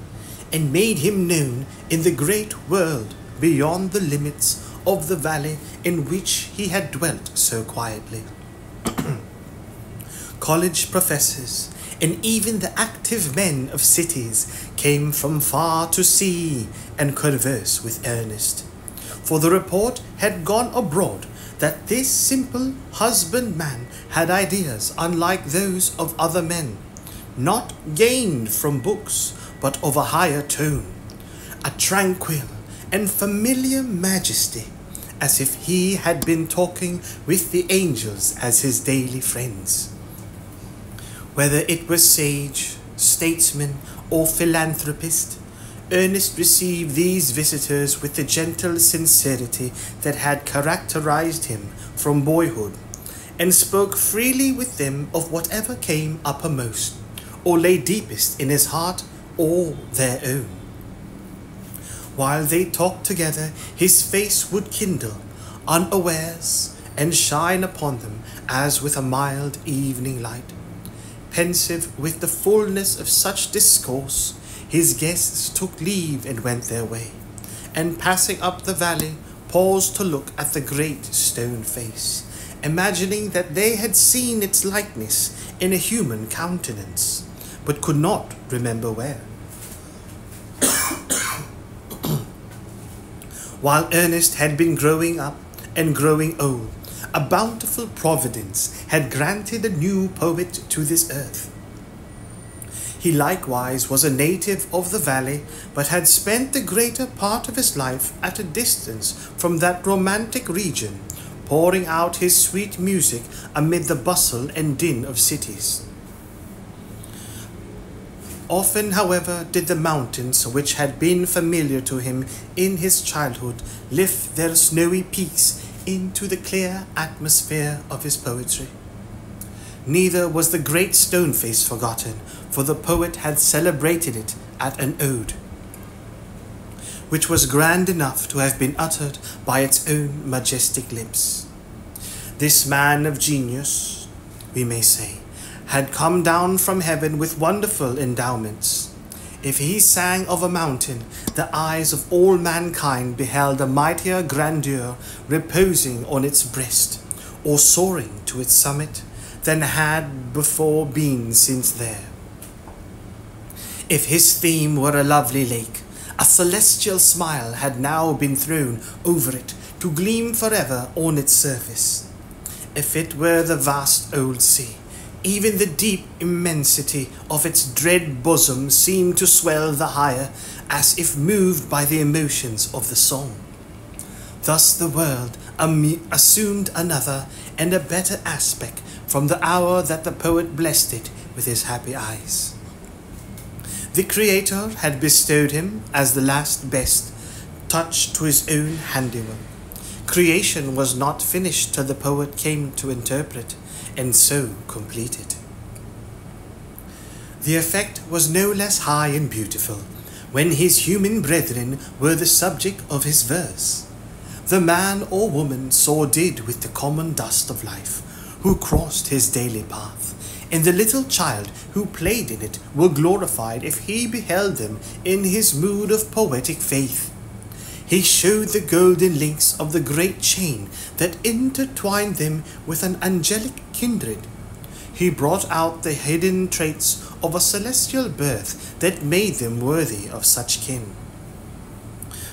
and made him known in the great world beyond the limits of the valley in which he had dwelt so quietly. College professors and even the active men of cities came from far to see and converse with Ernest. For the report had gone abroad that this simple husbandman had ideas unlike those of other men, not gained from books, but of a higher tone, a tranquil and familiar majesty, as if he had been talking with the angels as his daily friends. Whether it was sage, statesman, or philanthropist, Ernest received these visitors with the gentle sincerity that had characterized him from boyhood, and spoke freely with them of whatever came uppermost, or lay deepest in his heart or their own. While they talked together, his face would kindle, unawares, and shine upon them as with a mild evening light. Pensive with the fullness of such discourse, his guests took leave and went their way, and passing up the valley, paused to look at the great stone face, imagining that they had seen its likeness in a human countenance, but could not remember where. While Ernest had been growing up and growing old, a bountiful providence had granted a new poet to this earth. He likewise was a native of the valley, but had spent the greater part of his life at a distance from that romantic region, pouring out his sweet music amid the bustle and din of cities. Often, however, did the mountains, which had been familiar to him in his childhood, lift their snowy peaks into the clear atmosphere of his poetry. Neither was the great stone face forgotten, for the poet had celebrated it at an ode, which was grand enough to have been uttered by its own majestic lips. This man of genius, we may say, had come down from heaven with wonderful endowments. If he sang of a mountain, the eyes of all mankind beheld a mightier grandeur reposing on its breast, or soaring to its summit, than had before been since there. If his theme were a lovely lake, a celestial smile had now been thrown over it to gleam forever on its surface. If it were the vast old sea, even the deep immensity of its dread bosom seemed to swell the higher, as if moved by the emotions of the song. Thus the world assumed another and a better aspect from the hour that the poet blessed it with his happy eyes. The Creator had bestowed him as the last best touch to his own handiwork. Creation was not finished till the poet came to interpret and so complete it. The effect was no less high and beautiful when his human brethren were the subject of his verse. The man or woman saw did with the common dust of life, who crossed his daily path, and the little child who played in it were glorified if he beheld them in his mood of poetic faith. He showed the golden links of the great chain that intertwined them with an angelic kindred. He brought out the hidden traits of a celestial birth that made them worthy of such kin.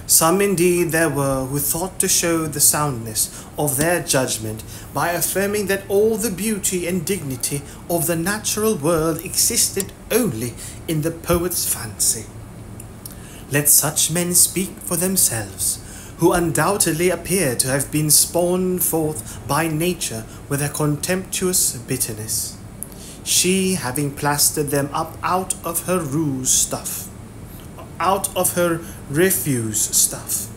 Some indeed there were who thought to show the soundness of their judgment by affirming that all the beauty and dignity of the natural world existed only in the poet's fancy. Let such men speak for themselves, who undoubtedly appear to have been spawned forth by nature with a contemptuous bitterness, she having plastered them up out of her ruse stuff, out of her refuse stuff.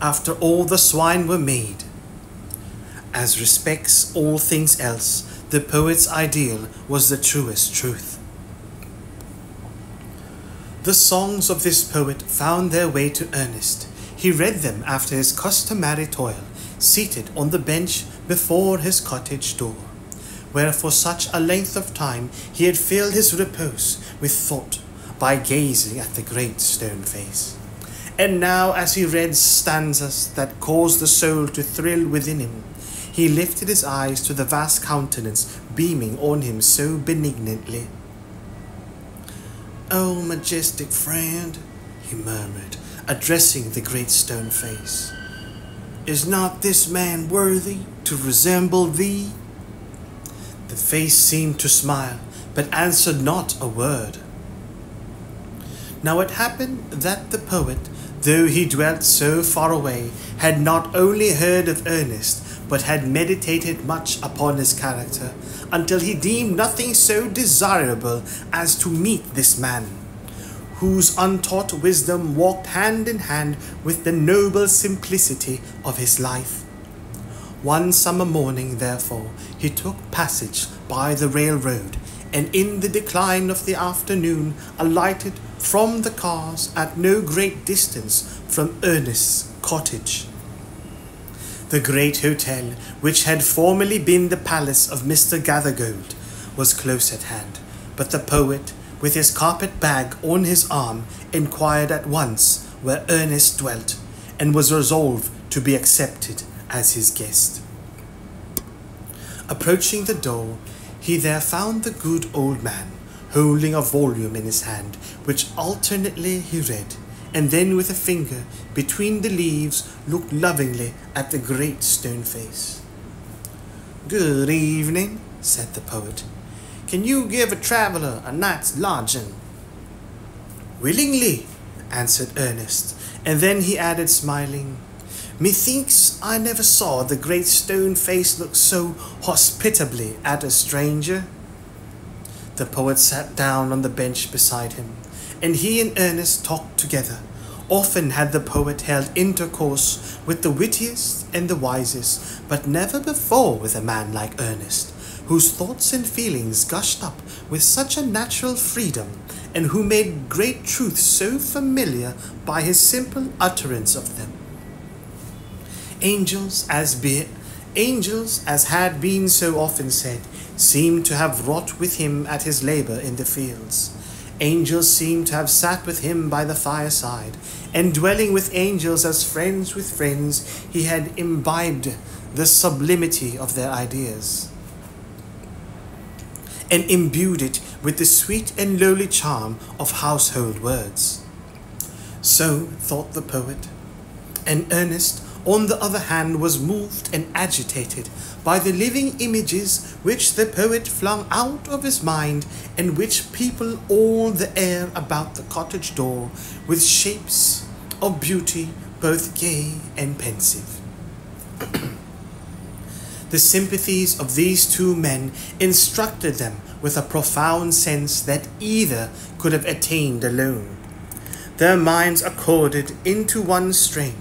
After all the swine were made, as respects all things else, the poet's ideal was the truest truth. The songs of this poet found their way to Ernest. He read them after his customary toil, seated on the bench before his cottage door, where for such a length of time he had filled his repose with thought by gazing at the great stone face. And now, as he read stanzas that caused the soul to thrill within him, he lifted his eyes to the vast countenance beaming on him so benignantly. Oh, majestic friend, he murmured, addressing the great stone face, is not this man worthy to resemble thee? The face seemed to smile, but answered not a word. Now it happened that the poet, though he dwelt so far away, had not only heard of Ernest, but had meditated much upon his character, until he deemed nothing so desirable as to meet this man, whose untaught wisdom walked hand in hand with the noble simplicity of his life. One summer morning, therefore, he took passage by the railroad, and in the decline of the afternoon alighted from the cars at no great distance from Ernest's cottage. The great hotel, which had formerly been the palace of Mr. Gathergold, was close at hand, but the poet, with his carpet bag on his arm, inquired at once where Ernest dwelt, and was resolved to be accepted as his guest. Approaching the door, he there found the good old man, holding a volume in his hand, which alternately he read, and then with a finger between the leaves looked lovingly at the great stone face. Good evening, said the poet. Can you give a traveller a night's lodging? Willingly, answered Ernest, and then he added, smiling, Methinks I never saw the great stone face look so hospitably at a stranger. The poet sat down on the bench beside him, and he and Ernest talked together. Often had the poet held intercourse with the wittiest and the wisest, but never before with a man like Ernest, whose thoughts and feelings gushed up with such a natural freedom, and who made great truths so familiar by his simple utterance of them. Angels, as be angels, as had been so often said, seemed to have wrought with him at his labor in the fields. Angels seemed to have sat with him by the fireside, and dwelling with angels as friends with friends, he had imbibed the sublimity of their ideas, and imbued it with the sweet and lowly charm of household words. So thought the poet, and Ernest, on the other hand, was moved and agitated by the living images which the poet flung out of his mind and which people all the air about the cottage door with shapes of beauty both gay and pensive. the sympathies of these two men instructed them with a profound sense that either could have attained alone. Their minds accorded into one strain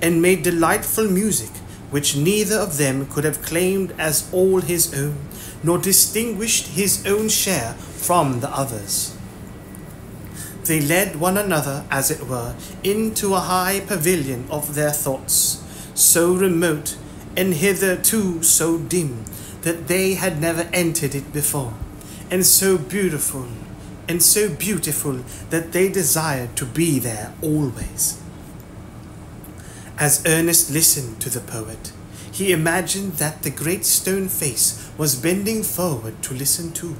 and made delightful music which neither of them could have claimed as all his own, nor distinguished his own share from the others. They led one another, as it were, into a high pavilion of their thoughts, so remote and hitherto so dim that they had never entered it before, and so beautiful and so beautiful that they desired to be there always. As Ernest listened to the poet, he imagined that the great stone face was bending forward to listen too.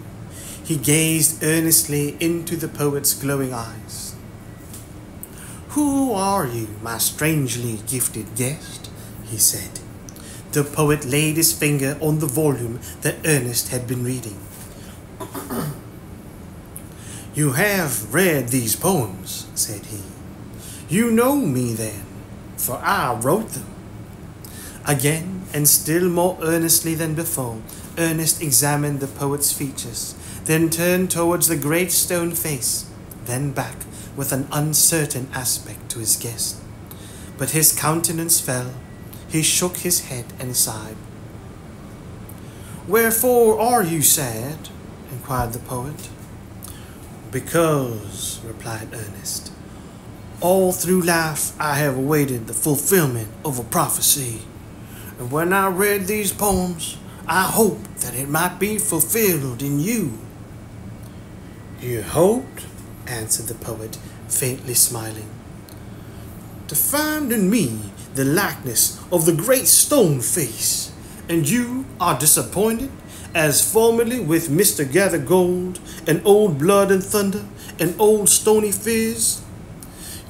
He gazed earnestly into the poet's glowing eyes. Who are you, my strangely gifted guest? he said. The poet laid his finger on the volume that Ernest had been reading. you have read these poems, said he. You know me then, for I wrote them. Again, and still more earnestly than before, Ernest examined the poet's features, then turned towards the great stone face, then back with an uncertain aspect to his guest. But his countenance fell, he shook his head and sighed. Wherefore are you sad? inquired the poet. Because, replied Ernest, all through life I have awaited the fulfillment of a prophecy. And when I read these poems, I hoped that it might be fulfilled in you. You hoped? answered the poet, faintly smiling. To find in me the likeness of the great stone face, and you are disappointed, as formerly with Mr. Gathergold, and Old Blood and Thunder, and Old Stony Phiz.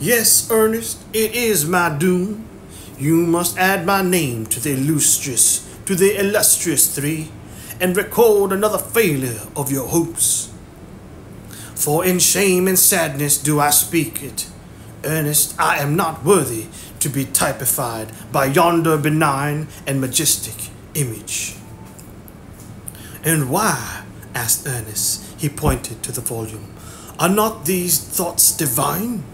Yes, Ernest, it is my doom. You must add my name to the illustrious, to the illustrious three, and record another failure of your hopes. For in shame and sadness do I speak it. Ernest, I am not worthy to be typified by yonder benign and majestic image. And why? asked Ernest. He pointed to the volume. Are not these thoughts divine?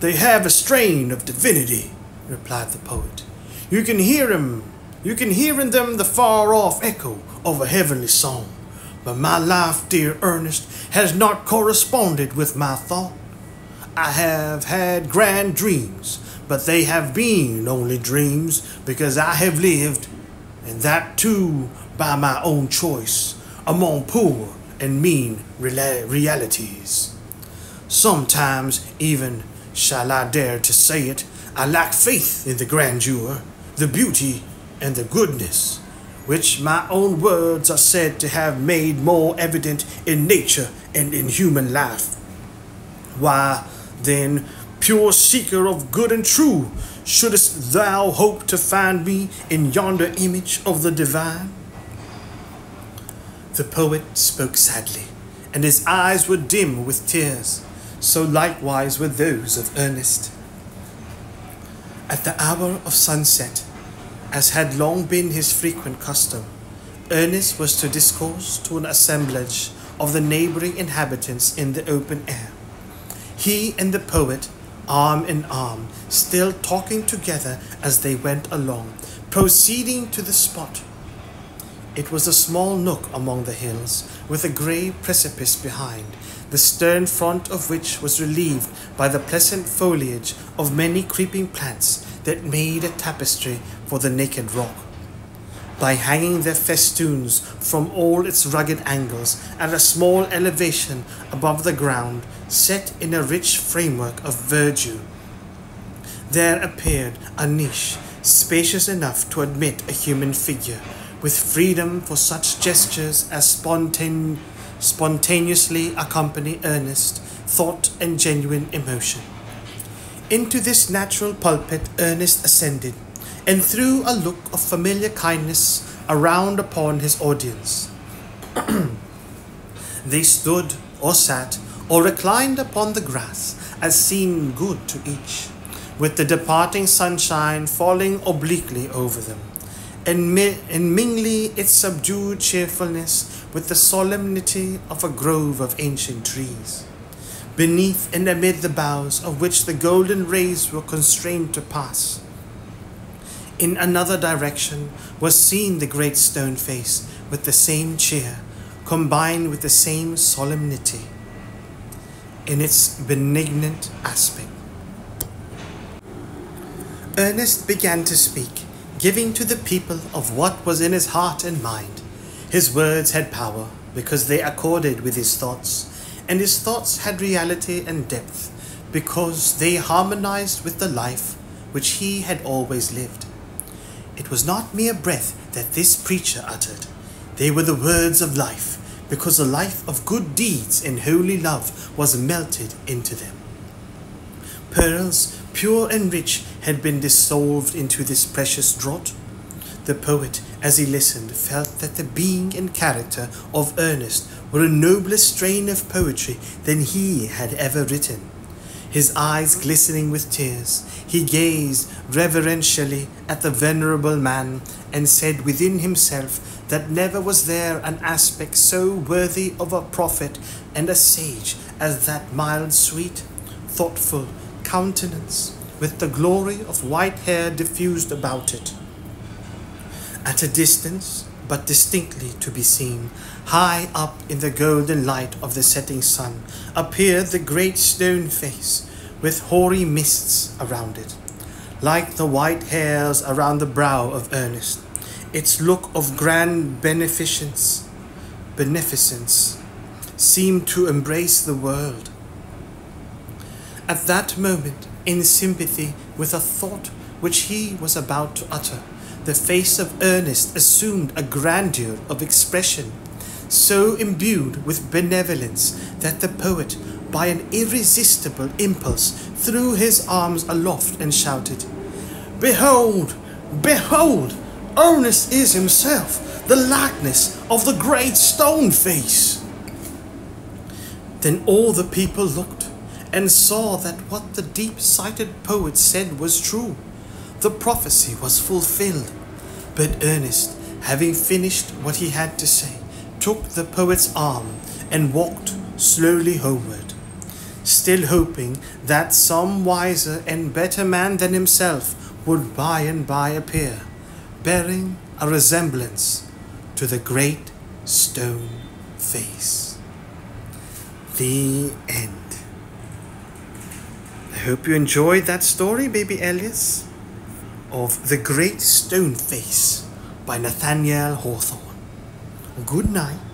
They have a strain of divinity, replied the poet. You can hear him, you can hear in them the far off echo of a heavenly song. But my life, dear Ernest, has not corresponded with my thought. I have had grand dreams, but they have been only dreams because I have lived, and that too by my own choice, among poor and mean realities. Sometimes even shall I dare to say it, I lack faith in the grandeur, the beauty, and the goodness, which my own words are said to have made more evident in nature and in human life. Why, then, pure seeker of good and true, shouldest thou hope to find me in yonder image of the divine? The poet spoke sadly, and his eyes were dim with tears so likewise were those of Ernest. At the hour of sunset, as had long been his frequent custom, Ernest was to discourse to an assemblage of the neighboring inhabitants in the open air. He and the poet, arm in arm, still talking together as they went along, proceeding to the spot. It was a small nook among the hills, with a grey precipice behind, the stern front of which was relieved by the pleasant foliage of many creeping plants that made a tapestry for the naked rock. By hanging their festoons from all its rugged angles at a small elevation above the ground, set in a rich framework of verdure, there appeared a niche spacious enough to admit a human figure, with freedom for such gestures as spontane, spontaneously accompany earnest thought and genuine emotion. Into this natural pulpit Ernest ascended, and threw a look of familiar kindness around upon his audience. they stood or sat or reclined upon the grass as seemed good to each, with the departing sunshine falling obliquely over them, and, mi- and its subdued cheerfulness with the solemnity of a grove of ancient trees beneath and amid the boughs of which the golden rays were constrained to pass. In another direction was seen the great stone face with the same cheer, combined with the same solemnity in its benignant aspect. Ernest began to speak, giving to the people of what was in his heart and mind. His words had power because they accorded with his thoughts and his thoughts had reality and depth because they harmonized with the life which he had always lived. It was not mere breath that this preacher uttered, they were the words of life because the life of good deeds and holy love was melted into them. Pearls, pure and rich, had been dissolved into this precious draught. The poet, as he listened, felt that the being and character of Ernest were a nobler strain of poetry than he had ever written. His eyes glistening with tears, he gazed reverentially at the venerable man and said within himself that never was there an aspect so worthy of a prophet and a sage as that mild, sweet, thoughtful countenance with the glory of white hair diffused about it. At a distance, but distinctly to be seen, high up in the golden light of the setting sun, appeared the great stone face with hoary mists around it, like the white hairs around the brow of Ernest. Its look of grand beneficence, beneficence seemed to embrace the world. At that moment, in sympathy with a thought which he was about to utter, the face of Ernest assumed a grandeur of expression, so imbued with benevolence that the poet, by an irresistible impulse, threw his arms aloft and shouted, Behold! Behold! Ernest is himself, the likeness of the great stone face. Then all the people looked and saw that what the deep sighted poet said was true the prophecy was fulfilled. But Ernest, having finished what he had to say, took the poet's arm and walked slowly homeward, still hoping that some wiser and better man than himself would by and by appear, bearing a resemblance to the great stone face. The end. Hope you enjoyed that story, baby Elias of The Great Stone Face by Nathaniel Hawthorne. Good night.